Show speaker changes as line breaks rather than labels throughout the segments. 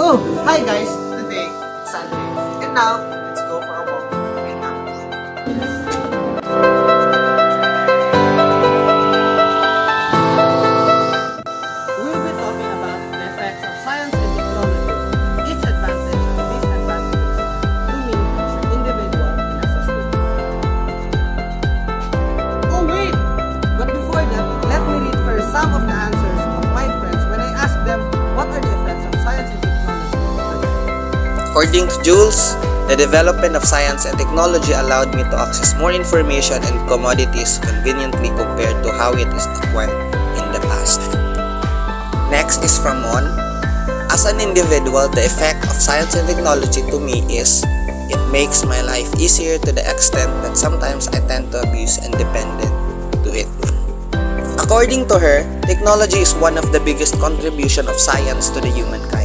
Oh, hi guys! Today, it's Sunday. And now,
According to Jules, the development of science and technology allowed me to access more information and commodities conveniently compared to how it is acquired in the past. Next is from Mon. As an individual, the effect of science and technology to me is it makes my life easier to the extent that sometimes I tend to abuse and dependent to it. According to her, technology is one of the biggest contribution of science to the humankind.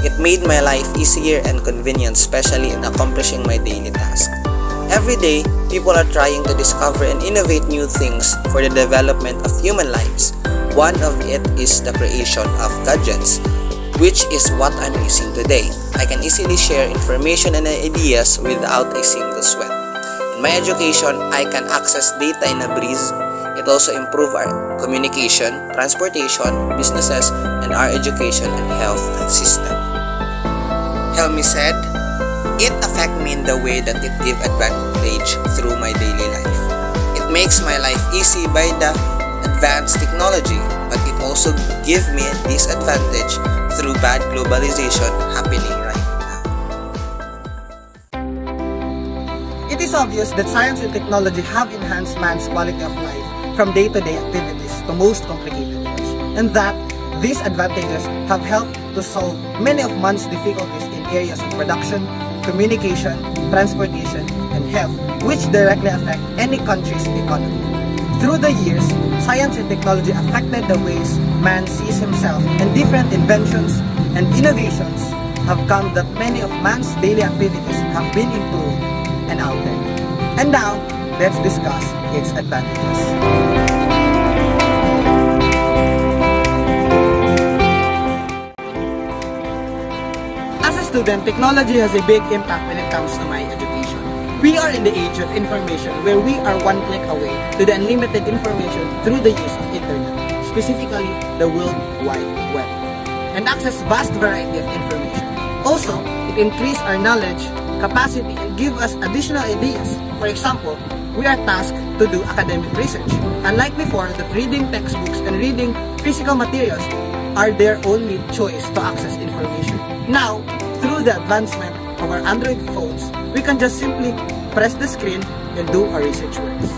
It made my life easier and convenient, especially in accomplishing my daily tasks. Every day, people are trying to discover and innovate new things for the development of human lives. One of it is the creation of gadgets, which is what I'm using today. I can easily share information and ideas without a single sweat. In my education, I can access data in a breeze. It also improve our communication, transportation, businesses, and our education and health system. Helmi said, It affect me in the way that it give advantage through my daily life. It makes my life easy by the advanced technology, but it also give me disadvantage through bad globalization happening right now.
It is obvious that science and technology have enhanced man's quality of life from day-to-day activities to most complicated ones, and that these advantages have helped to solve many of man's difficulties in areas of production, communication, transportation, and health, which directly affect any country's economy. Through the years, science and technology affected the ways man sees himself, and different inventions and innovations have come that many of man's daily activities have been improved and altered. And now, let's discuss its advantages. As a student, technology has a big impact when it comes to my education. We are in the age of information where we are one click away to the unlimited information through the use of internet, specifically the World Wide Web, and access vast variety of information. Also, it increase our knowledge, capacity, and give us additional ideas. For example, we are tasked to do academic research. Unlike before, that reading textbooks and reading physical materials are their only choice to access information. Now, through the advancement of our Android phones, we can just simply press the screen and do our research works.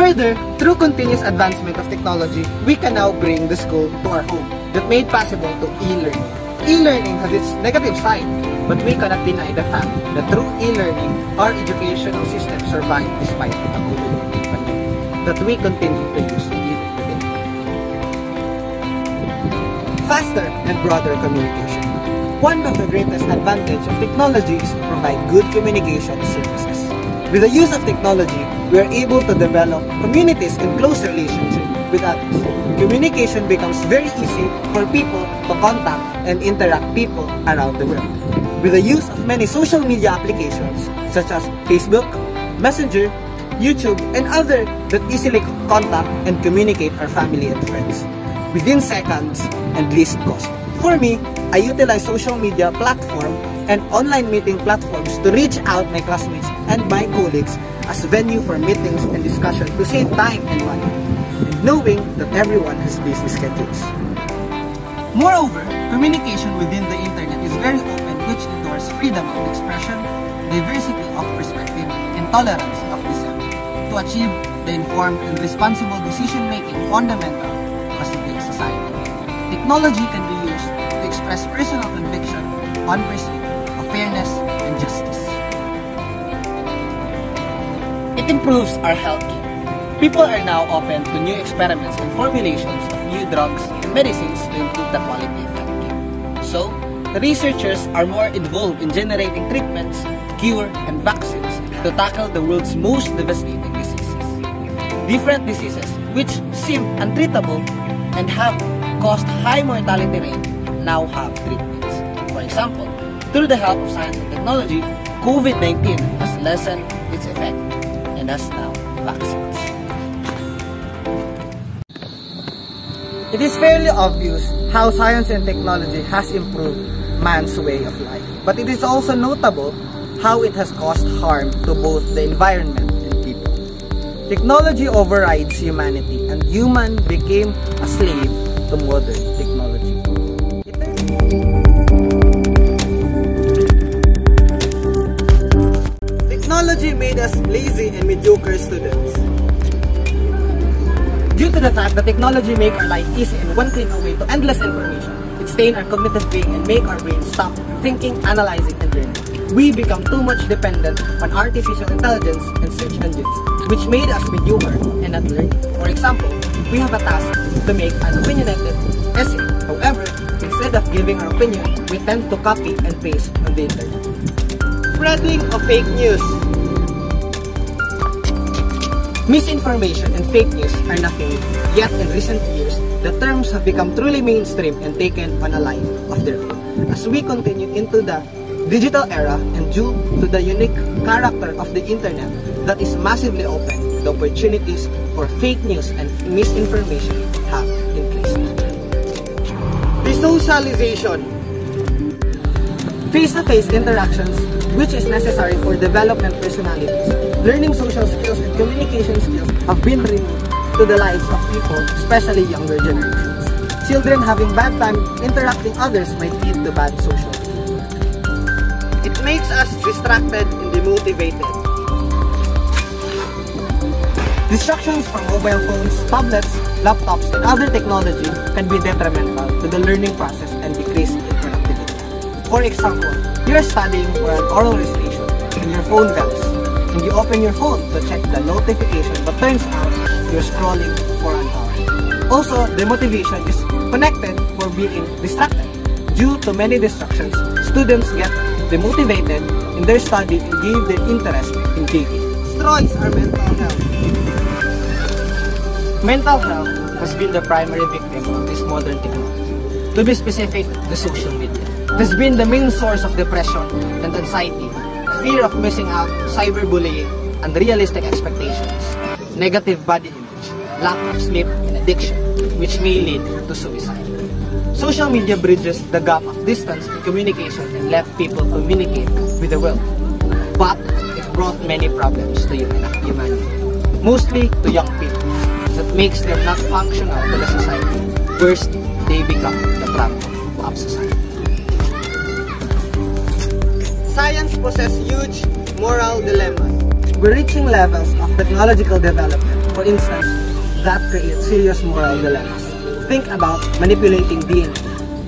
Further, through continuous advancement of technology, we can now bring the school to our home that made possible to e-learning. E-learning has its negative side, but we cannot deny the fact that through e-learning, our educational system survived despite the COVID-19 pandemic that we continue to use even today. Faster and broader communication. One of the greatest advantages of technology is to provide good communication services. With the use of technology, we are able to develop communities and close relationships with others. Communication becomes very easy for people to contact and interact people around the world. With the use of many social media applications such as Facebook, Messenger, YouTube, and other that easily contact and communicate our family and friends within seconds and least cost. For me, I utilize social media platform and online meeting platforms to reach out my classmates and my colleagues as venue for meetings and discussion to save time and money, knowing that everyone has busy schedules. Moreover, communication within the internet is very open which endorses freedom of expression, diversity of perspective, and tolerance of dissent to achieve the informed and responsible decision-making fundamental to a civic society. Technology can be used to express personal conviction on pursuit of fairness and justice. It improves our healthcare. People are now open to new experiments and formulations of new drugs and medicines to improve the quality of healthcare. So, researchers are more involved in generating treatments, cure, and vaccines to tackle the world's most devastating diseases. Different diseases which seem untreatable and have caused high mortality rate now have treatments. For example, through the help of science and technology, COVID-19 has lessened its effect and has now vaccines. It is fairly obvious how science and technology has improved man's way of life. But it is also notable how it has caused harm to both the environment and people. Technology overrides humanity and human became a slave to modern technology. Technology made us lazy and mediocre students. Due to the fact that technology make our life easy and one click away to endless information, it stain our cognitive being and make our brain stop thinking, analyzing, and learning. We become too much dependent on artificial intelligence and search engines, which made us mediocre and not learning. For example, we have a task to make an opinionated essay. However, instead of giving our opinion, we tend to copy and paste on the internet. Spreading of fake news Misinformation and fake news are nothing new. Yet in recent years, the terms have become truly mainstream and taken on a life of their own. As we continue into the digital era and due to the unique character of the internet that is massively open, the opportunities for fake news and misinformation have increased. Resocialization Face-to-face -face interactions which is necessary for development personalities learning social skills and communication skills have been removed to the lives of people, especially younger generations. Children having bad time interacting others might lead to bad social skills. It makes us distracted and demotivated. Distractions from mobile phones, tablets, laptops, and other technology can be detrimental to the learning process and decrease in productivity. For example, you are studying for an oral recitation and your phone bells and you open your phone to check the notification but turns out you're scrolling for an hour. Also, the motivation is connected for being distracted. Due to many distractions, students get demotivated in their study and give their interest in gaming. Destroys our mental health. Mental health has been the primary victim of this modern technology. To be specific, the social media. It has been the main source of depression and anxiety fear of missing out, cyberbullying, and unrealistic expectations, negative body image, lack of sleep, and addiction, which may lead to suicide. Social media bridges the gap of distance in communication and let people communicate with the world. But it brought many problems to humanity, mostly to young people, that makes them not functional to the society. First, they become the problem of society. Science poses huge moral dilemmas. We're reaching levels of technological development, for instance, that create serious moral dilemmas. Think about manipulating DNA,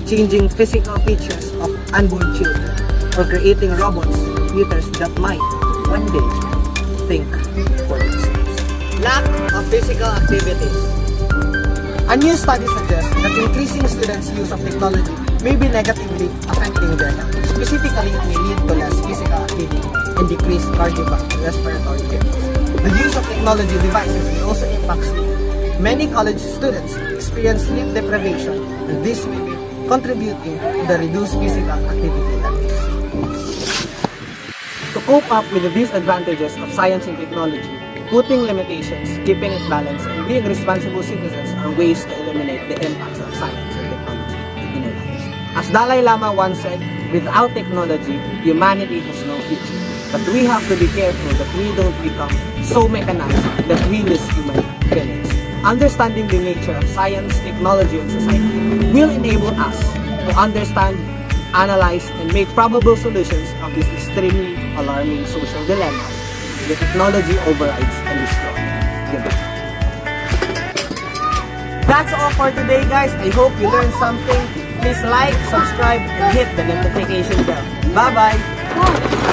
changing physical features of unborn children, or creating robots, computers that might, one day, think for themselves. Lack of physical activities. A new study suggests that increasing students' use of technology may be negatively affecting their health. Specifically, it may lead to less physical activity and decreased cardiovascular respiratory fitness. The use of technology devices may also impact sleep. Many college students experience sleep deprivation and this may be contributing to the reduced physical activity levels. To cope up with the disadvantages of science and technology, putting limitations, keeping it balanced, and being responsible citizens are ways to eliminate the impacts of science and technology in our lives. As Dalai Lama once said, Without technology, humanity has no future. But we have to be careful that we don't become so mechanized that we lose human feelings. Understanding the nature of science, technology, and society will enable us to understand, analyze, and make probable solutions of these extremely alarming social dilemmas the technology overrides and destroys. That's all for today guys. I hope you learned something Please like, subscribe, and hit the notification bell. Bye-bye!